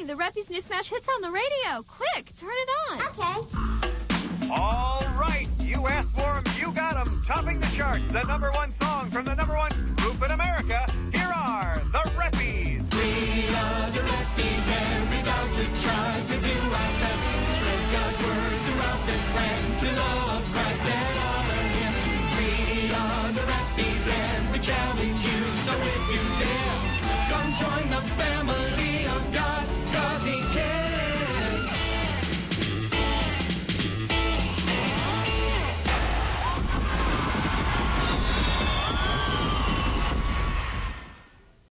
playing the Reppies' new smash hits on the radio. Quick, turn it on. Okay. All right, you asked for them, you got them. Topping the charts, the number one song from the number one group in America. Here are the Reppies. We are the Reppies, and we're to try to do our best. Spread God's word throughout this land to love Christ and honor Him. We are the Reppies, and we challenge you. So with